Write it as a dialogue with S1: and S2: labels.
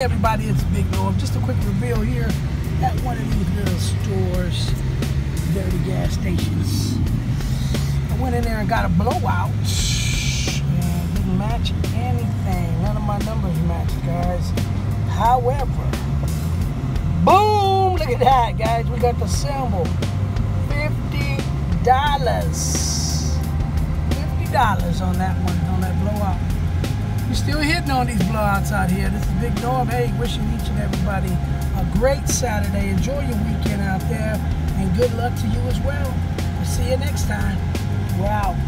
S1: everybody, it's Big Norb. Just a quick reveal here at one of these little stores, dirty gas stations. I went in there and got a blowout. And didn't match anything. None of my numbers matched, guys. However, boom! Look at that, guys. We got the symbol. $50. $50 on that one, on that blowout. Still hitting on these blowouts out here. This is Big Norb. Hey, wishing each and everybody a great Saturday. Enjoy your weekend out there, and good luck to you as well. We'll see you next time. Boom.